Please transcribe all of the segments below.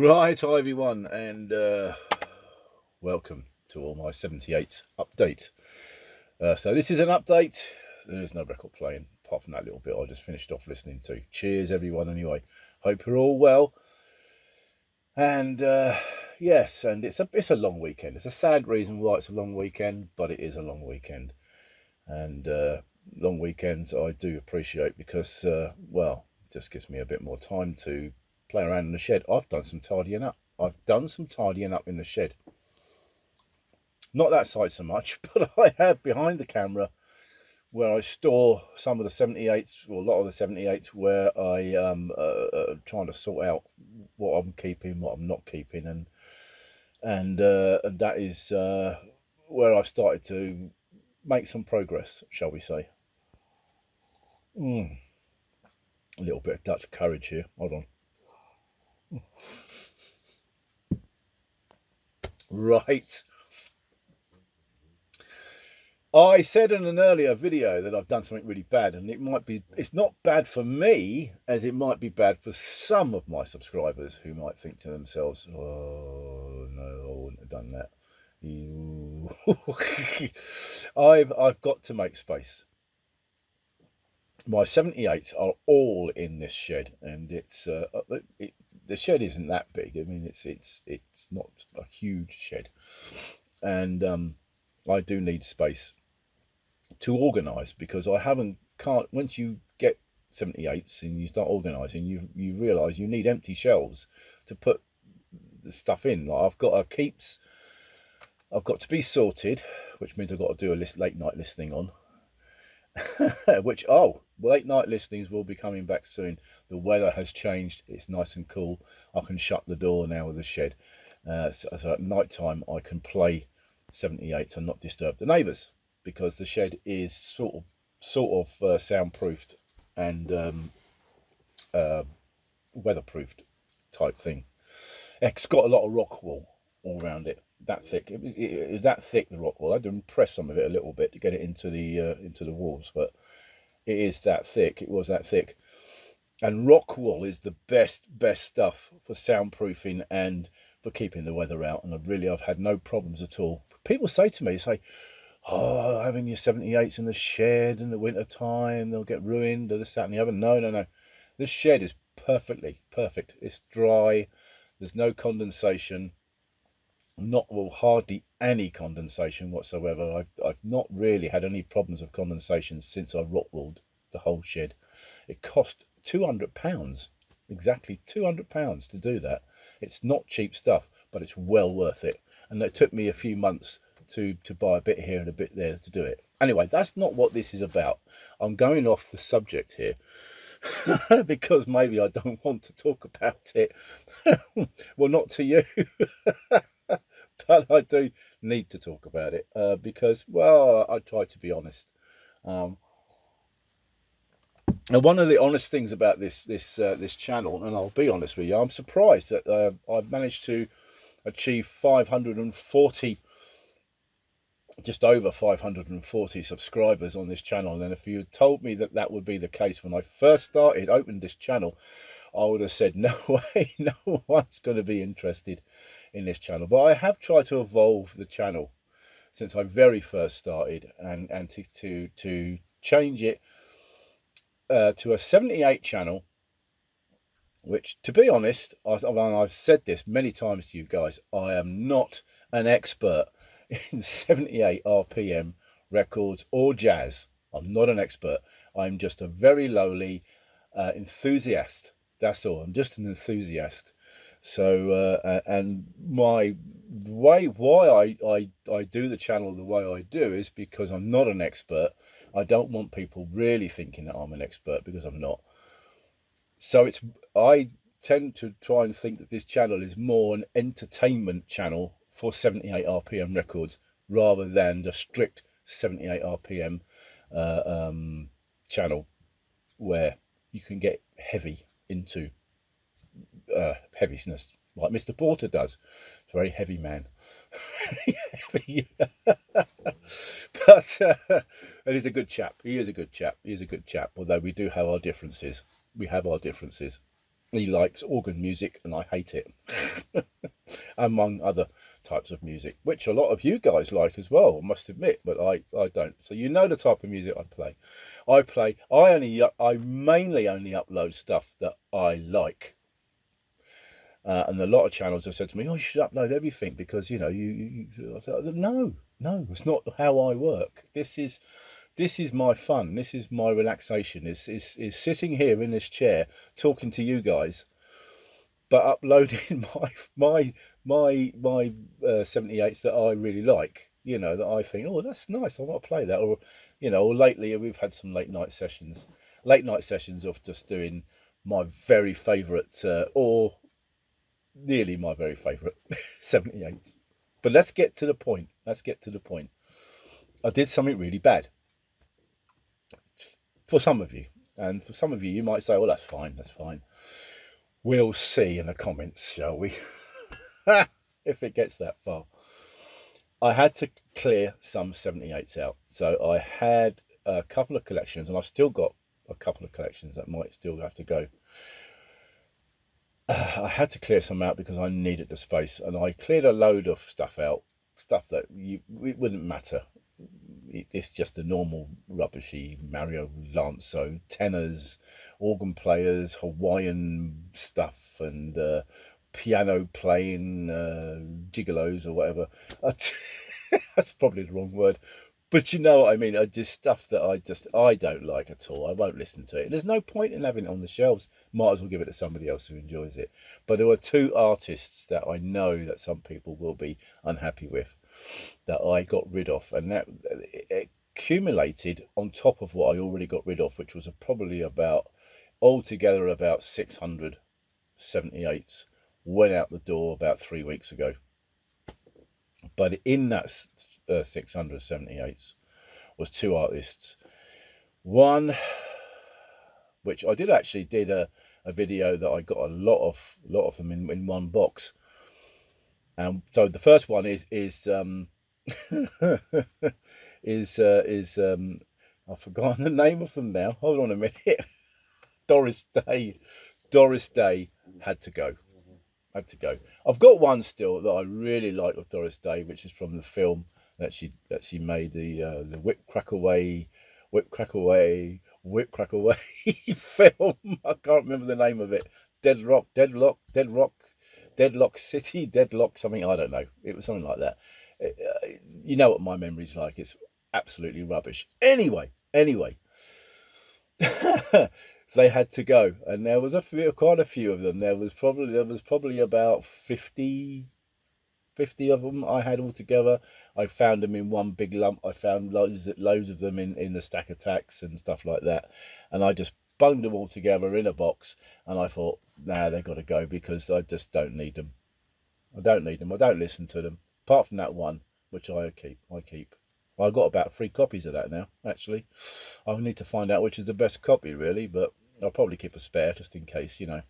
Right, Ivy One, and uh, welcome to all my 78 update. Uh, so this is an update. There is no record playing apart from that little bit I just finished off listening to. Cheers, everyone. Anyway, hope you're all well. And uh, yes, and it's a it's a long weekend. It's a sad reason why it's a long weekend, but it is a long weekend. And uh, long weekends I do appreciate because uh, well, it just gives me a bit more time to play around in the shed. I've done some tidying up. I've done some tidying up in the shed. Not that side so much, but I have behind the camera where I store some of the 78s, or a lot of the 78s, where I am uh, uh, trying to sort out what I'm keeping, what I'm not keeping, and and, uh, and that is uh, where I've started to make some progress, shall we say. Mm. A little bit of Dutch courage here. Hold on. Right. I said in an earlier video that I've done something really bad, and it might be, it's not bad for me as it might be bad for some of my subscribers who might think to themselves, oh no, I wouldn't have done that. I've, I've got to make space. My 78s are all in this shed, and it's uh, it, the shed isn't that big. I mean, it's it's it's not a huge shed, and um, I do need space to organise because I haven't can't once you get 78s and you start organising, you you realise you need empty shelves to put the stuff in. Like I've got a keeps, I've got to be sorted, which means I've got to do a list late night listening on. which oh late night listings will be coming back soon. The weather has changed. It's nice and cool. I can shut the door now with the shed. Uh, so, so at night time i can play 78 and not disturb the neighbors because the shed is sort of sort of uh, soundproofed and um, uh, weatherproofed type thing. It's got a lot of rock wool all around it that thick. It was, it was that thick the rock wool. I had to press some of it a little bit to get it into the uh, into the walls, but it is that thick. It was that thick, and rock wool is the best best stuff for soundproofing and for keeping the weather out. And I've really I've had no problems at all. People say to me, say, "Oh, having your 78s in the shed in the winter time, they'll get ruined." Or this, that, and the other. No, no, no. This shed is perfectly perfect. It's dry. There's no condensation not well hardly any condensation whatsoever. I've, I've not really had any problems of condensation since I rock wooled the whole shed. It cost 200 pounds exactly 200 pounds to do that. It's not cheap stuff but it's well worth it. And it took me a few months to to buy a bit here and a bit there to do it. Anyway that's not what this is about. I'm going off the subject here because maybe i don't want to talk about it. Well not to you but I do need to talk about it uh, because, well, I try to be honest. Um, and one of the honest things about this this uh, this channel, and I'll be honest with you, I'm surprised that uh, I've managed to achieve 540, just over 540 subscribers on this channel. And if you had told me that that would be the case when I first started, opened this channel, I would have said, no way, no one's going to be interested in this channel. But I have tried to evolve the channel since I very first started and, and to, to, to change it uh, to a 78 channel, which to be honest, I, I've said this many times to you guys, I am not an expert in 78 RPM records or jazz. I'm not an expert. I'm just a very lowly uh, enthusiast. That's all. I'm just an enthusiast. So uh, and my way why I, I I do the channel the way I do is because I'm not an expert. I don't want people really thinking that I'm an expert because I'm not. So it's I tend to try and think that this channel is more an entertainment channel for 78 RPM records rather than the strict 78 RPM uh, um, channel where you can get heavy into uh, heaviness, like Mr. Porter does. It's a very heavy man. but uh, and he's a good chap. He is a good chap. He is a good chap. Although we do have our differences. We have our differences. he likes organ music and I hate it, among other types of music, which a lot of you guys like as well, I must admit, but I, I don't. So you know the type of music I play. I play, I only, I mainly only upload stuff that I like. Uh, and a lot of channels have said to me, "Oh, you should upload everything because you know you." you. I said, "No, no, it's not how I work. This is this is my fun. This is my relaxation. Is is is sitting here in this chair talking to you guys, but uploading my my my my uh, 78s that I really like. You know that I think, oh, that's nice. I want to play that. Or you know, or lately we've had some late night sessions, late night sessions of just doing my very favourite uh, or nearly my very favourite 78s. But let's get to the point. Let's get to the point. I did something really bad for some of you. And for some of you, you might say, well, that's fine, that's fine. We'll see in the comments, shall we? if it gets that far. I had to clear some 78s out. So I had a couple of collections, and I've still got a couple of collections that might still have to go. I had to clear some out because I needed the space, and I cleared a load of stuff out, stuff that you, it wouldn't matter it's just the normal rubbishy Mario Lanza tenors, organ players, Hawaiian stuff, and uh, piano playing uh, gigolos or whatever. That's probably the wrong word, but you know what I mean. I just stuff that I just I don't like at all. I won't listen to it. There's no point in having it on the shelves. Might as well give it to somebody else who enjoys it. But there are two artists that I know that some people will be unhappy with that I got rid of, and that accumulated on top of what I already got rid of, which was probably about altogether about 678s went out the door about three weeks ago. But in that uh, 678s was two artists. One, which I did actually did a, a video that I got a lot of lot of them in, in one box and so the first one is is um, is uh, is um, I've forgotten the name of them now. Hold on a minute. Doris Day. Doris Day had to go. Had to go. I've got one still that I really like of Doris Day, which is from the film that she that she made the uh, the Whip Crack Away, Whip Crack Away, Whip Crack Away film. I can't remember the name of it. Deadlock, Deadlock, Deadlock, Deadlock City, Deadlock something, I don't know. It was something like that. Uh, you know what my memory's like. It's absolutely rubbish. Anyway, anyway. they had to go and there was a few quite a few of them there was probably there was probably about 50 50 of them i had all together i found them in one big lump i found loads loads of them in in the stack attacks and stuff like that and i just bunged them all together in a box, and I thought, nah, they've got to go because I just don't need them. I don't need them. I don't listen to them. Apart from that one, which I keep. I keep. I've got about three copies of that now, actually. I need to find out which is the best copy, really, but I'll probably keep a spare just in case, you know.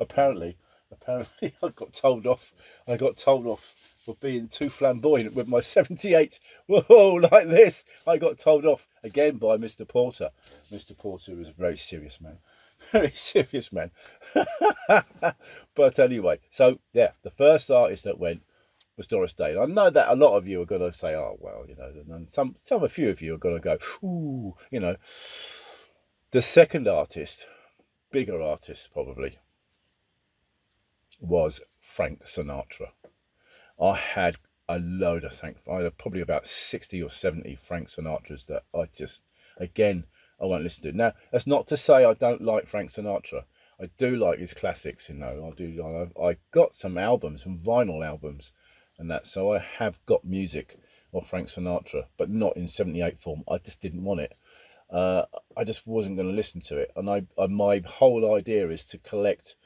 Apparently, apparently I got told off. I got told off for being too flamboyant with my 78 whoa like this. I got told off again by mr porter. Mr porter is a very serious man. Very serious man. But anyway so yeah the first artist that went was doris day. I know that a lot of you are going to say oh well you know and some some a few of you are going to go ooh you know. The second artist bigger artist probably was frank sinatra I had a load of thank I had probably about 60 or 70 Frank Sinatras that I just again I won't listen to. Now that's not to say I don't like Frank Sinatra. I do like his classics, you know. I do. I, I got some albums, some vinyl albums, and that. So I have got music of Frank Sinatra, but not in '78 form. I just didn't want it. Uh, I just wasn't going to listen to it, and I, I my whole idea is to collect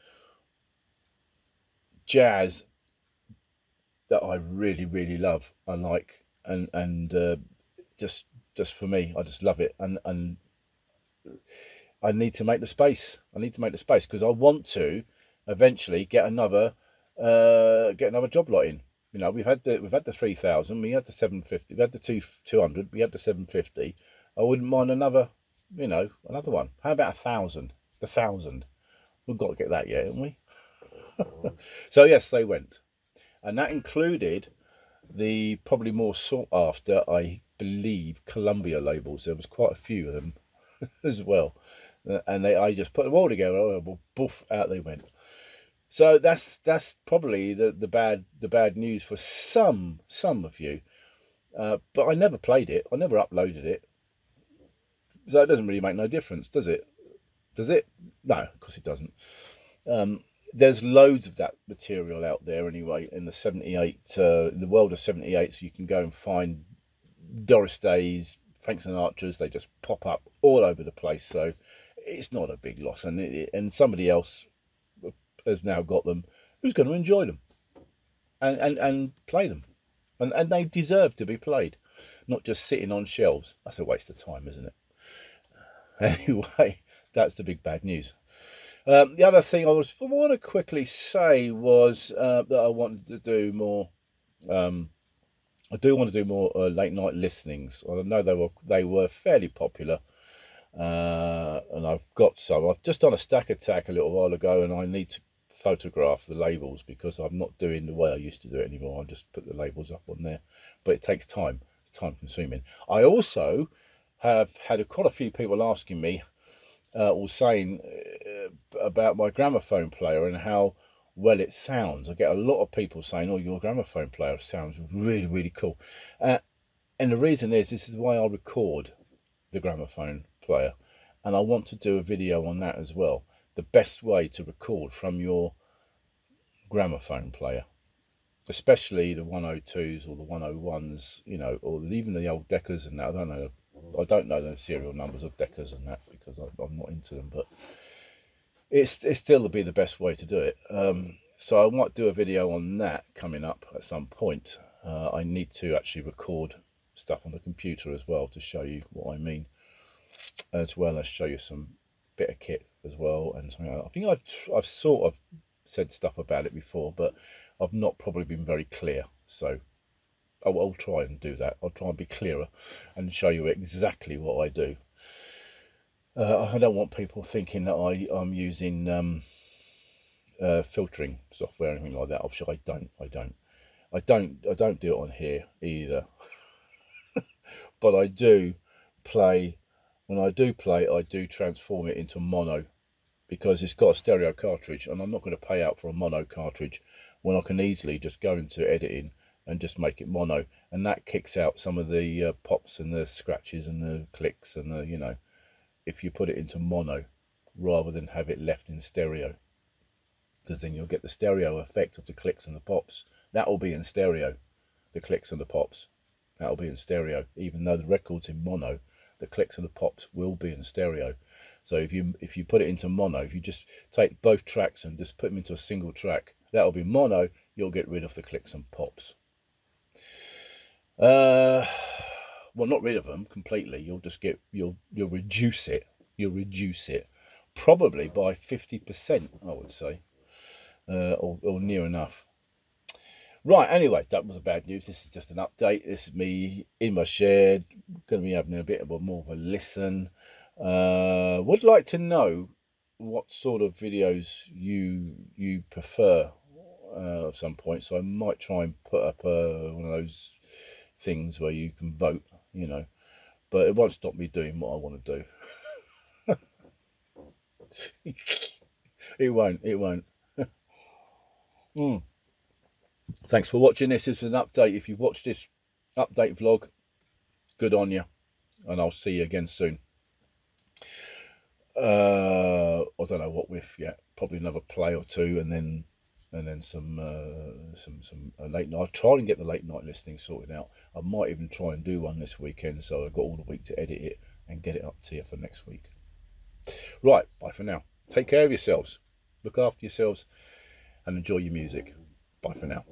jazz that I really really love and like and and uh, just just for me I just love it. And and I need to make the space. I need to make the space because I want to eventually get another uh, get another job lot in. You know we've had the we've had the 3000 we had the 750 we had the 2 200 we had the 750 I wouldn't mind another you know another one. How about a thousand? The thousand. We've got to get that yet, haven't we? so yes, they went, and that included the probably more sought after, I believe, Columbia labels. There was quite a few of them as well, uh, and they I just put them all together. Oh, well, boof, out they went. So that's that's probably the the bad the bad news for some some of you. Uh, but I never played it. I never uploaded it. So it doesn't really make no difference, does it? Does it? No, of course it doesn't. Um, there's loads of that material out there anyway in the 78 uh, in the world of 78 so you can go and find doris days Frank Sinatras. They just pop up all over the place. So it's not a big loss. And it, and somebody else has now got them who's going to enjoy them and and, and play them. And, and they deserve to be played not just sitting on shelves. That's a waste of time isn't it? Anyway that's the big bad news um, the other thing I was I want to quickly say was uh, that I wanted to do more. Um, I do want to do more uh, late night listenings. I know they were they were fairly popular, uh, and I've got some. I've just done a stack attack a little while ago, and I need to photograph the labels because I'm not doing the way I used to do it anymore. I just put the labels up on there, but it takes time. It's time consuming. I also have had a, quite a few people asking me uh, or saying uh, about my gramophone player and how well it sounds. I get a lot of people saying, "Oh, your gramophone player sounds really, really cool," uh, and the reason is this is why I record the gramophone player, and I want to do a video on that as well. The best way to record from your gramophone player, especially the 102s or the 101s, you know, or even the old Deccas and that. I don't know I don't know the serial numbers of Deccas and that because I, am not into them, but it's it's still be the best way to do it. Um, so I might do a video on that coming up at some point. Uh, I need to actually record stuff on the computer as well to show you what I mean, as well as show you some bit of kit as well and something. Like I think I've I've sort of said stuff about it before, but I've not probably been very clear. So I'll, I'll try and do that. I'll try and be clearer and show you exactly what I do. Uh, I don't want people thinking that I, I'm using um, uh, filtering software or anything like that. Obviously, I don't. I don't. I don't. I don't do it on here either. but I do play. When I do play, I do transform it into mono because it's got a stereo cartridge, and I'm not going to pay out for a mono cartridge when I can easily just go into editing and just make it mono. And that kicks out some of the uh, pops and the scratches and the clicks and the you know if you put it into mono rather than have it left in stereo. Because then you'll get the stereo effect of the clicks and the pops. That will be in stereo the clicks and the pops. That will be in stereo. Even though the record's in mono the clicks and the pops will be in stereo. So if you if you put it into mono if you just take both tracks and just put them into a single track that'll be mono you'll get rid of the clicks and pops uh, well, not rid of them completely. You'll just get you'll you'll reduce it. You'll reduce it probably by fifty percent. I would say, uh, or, or near enough. Right. Anyway, that was a bad news. This is just an update. This is me in my shed. Going to be having a bit of a more of a listen. Uh, would like to know what sort of videos you you prefer uh, at some point. So I might try and put up uh, one of those things where you can vote, you know, but it won't stop me doing what I want to do. it won't, it won't. mm. Thanks for watching this. This is an update. If you've watched this update vlog, good on you. And I'll see you again soon. Uh, I don't know what with yet. Probably another play or two and then and then some uh, some some uh, late night. I'll try and get the late night listening sorted out. I might even try and do one this weekend, so I've got all the week to edit it and get it up to you for next week. Right, bye for now. Take care of yourselves, look after yourselves, and enjoy your music. Bye for now.